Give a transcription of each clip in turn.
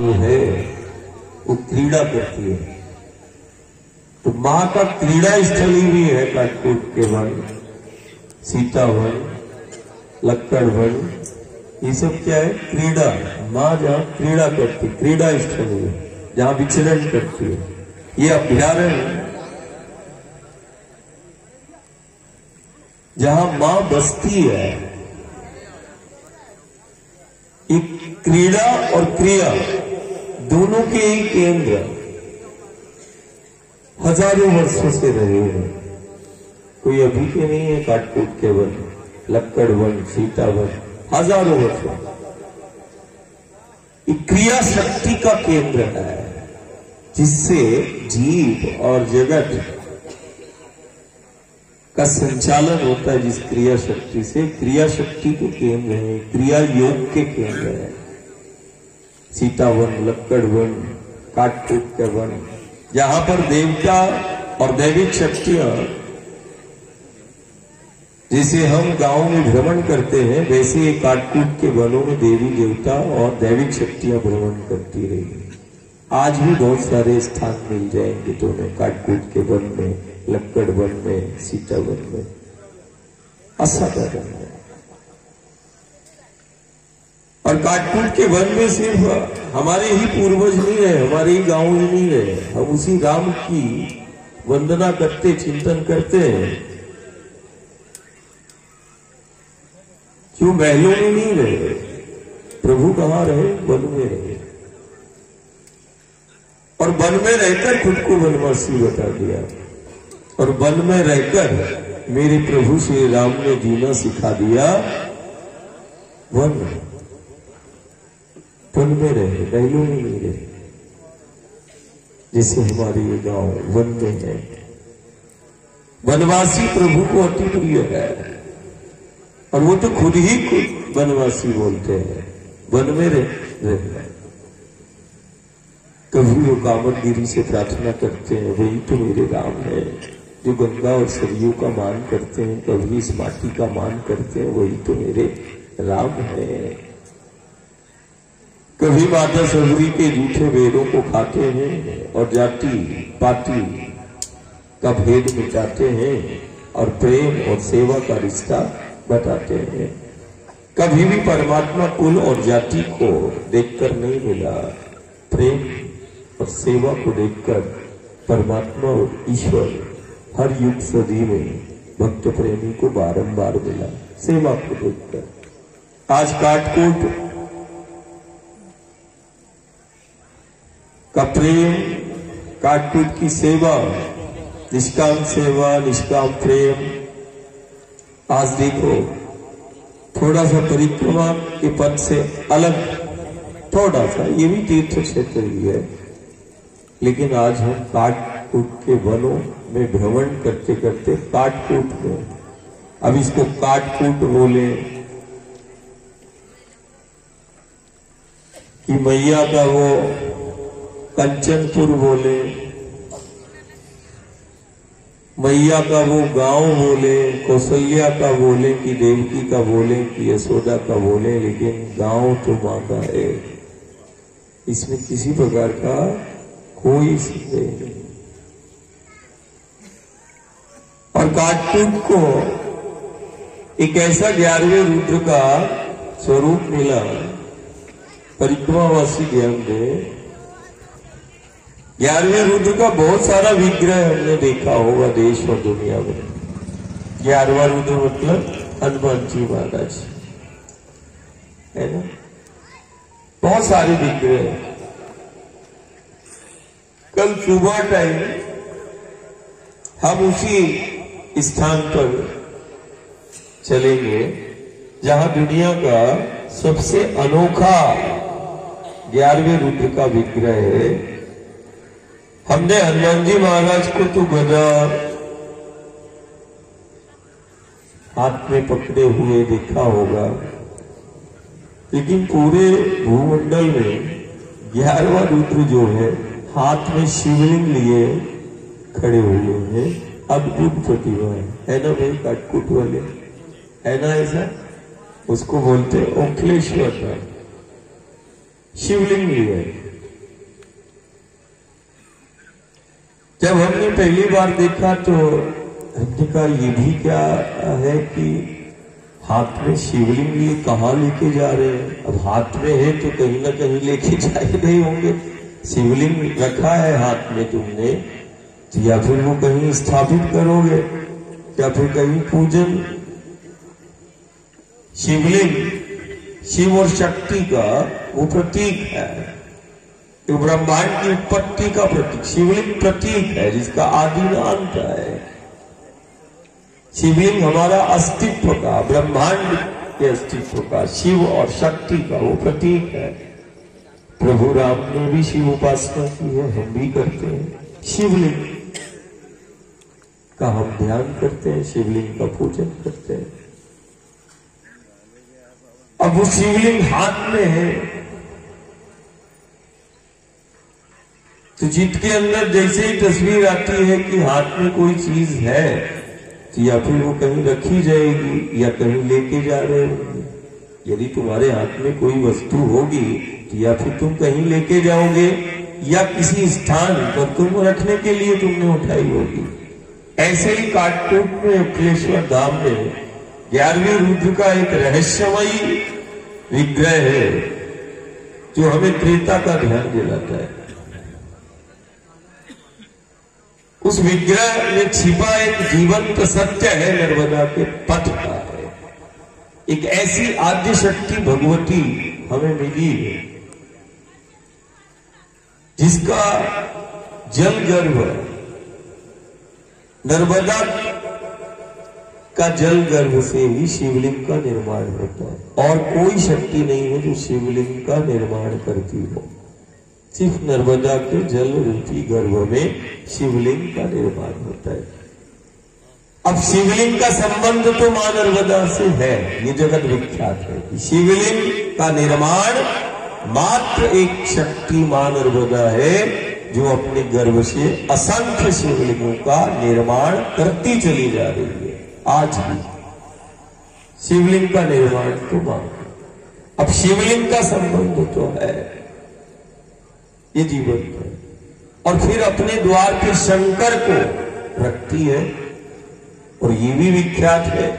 जो है, वो क्रीड़ा करती है। तो माँ का क्रीड़ा स्थली भी है काटकोट के वन, सीता वन, लक्कड़ वन, ये सब क्या है? क्रीड़ा। माँ जहाँ क्रीड़ा करती, क्रीड़ा स्थली है, जहाँ विचरण करती है। ये अभ्यारण्य जहाँ माँ बसती है एक क्रीड़ा और क्रिया। दोनों के ही केंद्र। हज़ारों वर्षों से रहे हैं। कोई अभी के नहीं है काटकूट के वन, लक्कड़ वन, सीता वन, हज़ारों वर्षों। क्रिया शक्ति का केंद्र है, जिससे जीव और जगत का संचालन होता है जिस क्रिया शक्ति से। क्रिया शक्ति के केंद्र है क्रिया योग के केंद्र है। सीता वन लक्कड़ वन काटकूट के वन जहाँ पर देवता और दैविक शक्तियाँ, जैसे हम गाँव में भ्रमण करते हैं, वैसे ही काटकूट के वनों में देवी देवता और दैविक शक्तियाँ भ्रमण करती रही आज भी बहुत सारे स्थान मिल जाएँगे दोनों काटकूट के वन में लक्कड़ वन में। सीता वन में असाधारण है। और के वन में सिर्फ़ हमारे ही पूर्वज नहीं है हमारे ही गाँव ही नहीं है हम उसी राम की वंदना करते, चिंतन करते हैं। क्यों महलों में नहीं रहे? प्रभु कहाँ रहे? वन में रहे। और वन में रहकर खुद को वनवासी बता दिया। और वन में रहकर मेरे प्रभु श्री राम ने जीना सिखा दिया। वन। वन में रहे महलों में नहीं रहे जैसे हमारे ये गाँव वन में है। वनवासी प्रभु को अति प्रिय है। और वो तो खुद ही खुद वनवासी बोलते हैं। वन में रह कभी वो कामतगिरी से प्रार्थना करते हैं, वही तो मेरे राम है। जो गंगा और सरयू का मान करते हैं, कभी इस माटी का मान करते हैं, वही तो मेरे राम है। कभी माता सबरी के जूठे वेरों को खाते हैं और जाति पाति का भेद मिटाते हैं और प्रेम और सेवा का रिश्ता बताते हैं। कभी भी परमात्मा कुल और जाति को देखकर नहीं मिला। प्रेम और सेवा को देखकर परमात्मा और ईश्वर हर युग सदी में भक्त प्रेमी को बारंबार मिला। सेवा को देखकर। आज काटकोट का प्रेम काटकोट की सेवा, निष्काम सेवा, निष्काम प्रेम। आज देखो, थोड़ा सा परिक्रमा के पद से अलग, थोड़ा सा, ये भी तीर्थ क्षेत्र ही है। लेकिन आज हम काटकूट के वनों में भ्रमण करते करते काटकूट में। अब इसको काटकूट बोले कि मैया का वो कंचनपुर बोले, मैया का वो गाँव बोले कौशल्या का बोले कि देवकी का बोले कि यशोदा का बोले, लेकिन गाँव तो माँ का है। इसमें किसी प्रकार का कोई संदेह नहीं और काटकूट को एक ऐसा ग्यारहवें रुद्र का स्वरूप मिला। परिक्रमावासी ज्ञान दे ग्यारहवें रुद्र का बहुत सारा विग्रह हमने देखा होगा देश और दुनिया में। ग्यारहवा रुद्र मतलब हनुमान जी महाराज। है ना? बहुत सारे विग्रह कल सुबह टाइम हम उसी स्थान पर चलेंगे जहाँ दुनिया का सबसे अनोखा ग्यारहवें रुद्र का विग्रह है। हमने हनुमान जी महाराज को तो गदा। हाथ में पकड़े हुए देखा होगा। लेकिन पूरे भूमंडल में ग्यारहवा रुद्र जो है, हाथ में शिवलिंग लिए खड़े हुए हैं। अब अद्भुत प्रतिभा है। है ना भाई काटकुट वाले? है ना ऐसा? उसको बोलते ओखलेश्वर शिवलिंग भी है जब हमने पहली बार देखा तो हमने कहा ये भी क्या है कि हाथ में शिवलिंग लिए कहा लेके जा रहे हैं? अब हाथ में है तो कहीं ना कहीं लेके जाए नहीं होंगे। शिवलिंग रखा है हाथ में तुमने तो या फिर वो कहीं स्थापित करोगे? या फिर कहीं पूजन? शिवलिंग, शिव और शक्ति का वो प्रतीक है। ब्रह्मांड की उत्पत्ति का प्रतीक, शिवलिंग प्रतीक है, जिसका आदि अंत है? शिवलिंग हमारा अस्तित्व का, ब्रह्मांड के अस्तित्व का, शिव और शक्ति का वो प्रतीक है। प्रभु राम ने भी शिव उपासना की है, हम भी करते हैं। शिवलिंग का हम ध्यान करते हैं, शिवलिंग का पूजन करते हैं। अब वो शिवलिंग हाथ में है तो जिसके अंदर जैसे ही तस्वीर आती है कि हाथ में कोई चीज़ है तो या फिर वो कहीं रखी जाएगी या कहीं लेके जा रहे होंगे। यदि तुम्हारे हाथ में कोई वस्तु होगी तो या फिर तुम कहीं लेके जाओगे, या किसी स्थान पर तुम रखने के लिए तुमने उठाई होगी। ऐसे ही काटकोट में अखिलेश्वर धाम में, ग्यारहवीं रुद्र का एक रहस्यमयी विग्रह है, जो हमें त्रेता का ध्यान दिलाता है। उस विग्रह में छिपा एक जीवंत सत्य है नर्मदा के पथ का है एक ऐसी आद्य शक्ति भगवती हमें मिली है, जिसका जल गर्भ, नर्मदा का जल गर्भ से ही शिवलिंग का निर्माण होता है। और कोई शक्ति नहीं है जो शिवलिंग का निर्माण करती हो। सिर्फ़ नर्मदा के जल रूपी गर्भ में शिवलिंग का निर्माण होता है। अब शिवलिंग का संबंध तो माँ नर्मदा से है, ये जगत विख्यात है कि शिवलिंग का निर्माण मात्र एक शक्ति माँ नर्मदा है, जो अपने गर्भ से असंख्य शिवलिंगों का निर्माण करती चली जा रही है। आज भी शिवलिंग का निर्माण तो माँ अब शिवलिंग का संबंध तो है। ये जीवन। है और फिर अपने द्वार के शंकर को रखती है। और ये भी विख्यात है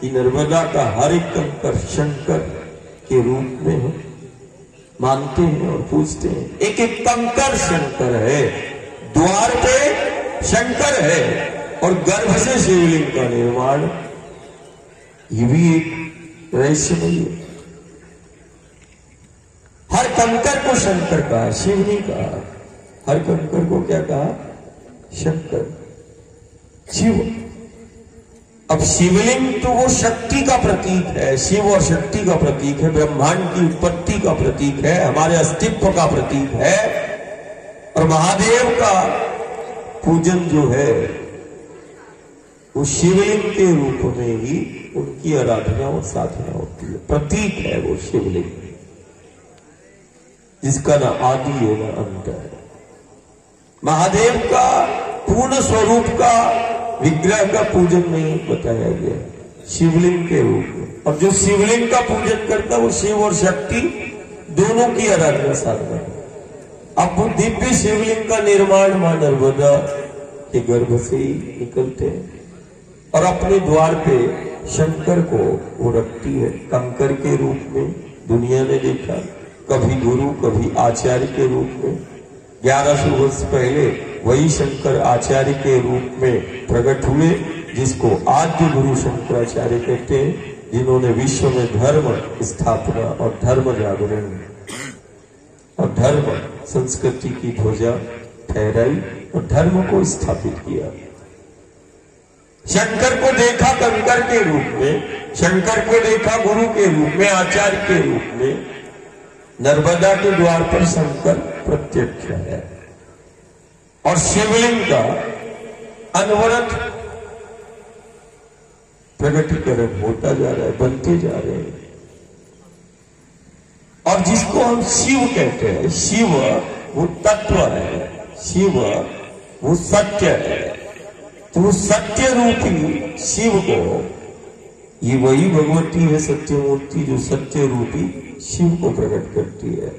कि नर्मदा का हर एक कंकर शंकर के रूप में है। मानते हैं और पूछते हैं, एक एक कंकर शंकर है, द्वार पे शंकर है और गर्भ से शिवलिंग का निर्माण। ये भी एक रहस्यमय है। कंकर को शंकर कहा शिव ने कहा हर कंकर को क्या कहा? शंकर। शिव। अब शिवलिंग तो वो शक्ति का प्रतीक है। शिव और शक्ति का प्रतीक है, ब्रह्मांड की उत्पत्ति का प्रतीक है, हमारे अस्तित्व का प्रतीक है, और महादेव का पूजन जो है, वो शिवलिंग के रूप में ही उनकी आराधना और साधना होती है। प्रतीक है वो शिवलिंग। जिसका ना आदि है ना अंत है। महादेव का पूर्ण स्वरूप का, विग्रह का पूजन नहीं बताया गया। शिवलिंग के रूप में। और जो शिवलिंग का पूजन करता है, वो शिव और शक्ति दोनों की आराधना साधना है। अब वो दिव्य शिवलिंग का निर्माण माँ नर्मदा के गर्भ से ही निकलते हैं। और अपने द्वार पे शंकर को वो रखती है। कंकर के रूप में दुनिया ने देखा। कभी गुरु, कभी आचार्य के रूप में। ग्यारह सौ वर्ष पहले वही शंकर आचार्य के रूप में प्रकट हुए, जिसको आद्य गुरु शंकराचार्य कहते हैं, जिन्होंने विश्व में धर्म स्थापना और धर्म जागरण और धर्म संस्कृति की ध्वजा ठहराई और धर्म को स्थापित किया। शंकर को देखा कंकर के रूप में, शंकर को देखा गुरु के रूप में, आचार्य के रूप में नर्मदा के द्वार पर शंकर प्रत्यक्ष है। और शिवलिंग का अनवरत प्रगटीकरण होता जा रहा है, बनते जा रहे हैं। और जिसको हम शिव कहते हैं, शिव वो तत्व है, शिव वो सत्य है। तो सत्य रूपी शिव को ये वही भगवती है सत्य मूर्ति जो सत्य रूपी शिव को प्रकट करती है।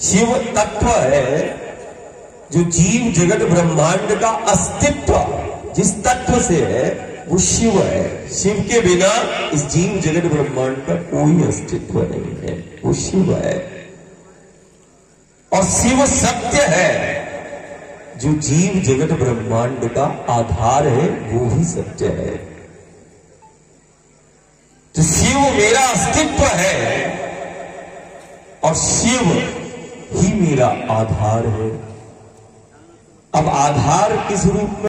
शिव तत्व है, जो जीव जगत ब्रह्मांड का अस्तित्व, जिस तत्व से है, वो शिव है। शिव के बिना इस जीव जगत ब्रह्मांड का कोई अस्तित्व नहीं है। वो शिव है। और शिव सत्य है, जो जीव जगत ब्रह्मांड का आधार है, वो भी सत्य है तो शिव मेरा अस्तित्व है और शिव ही मेरा आधार है। अब आधार किस रूप में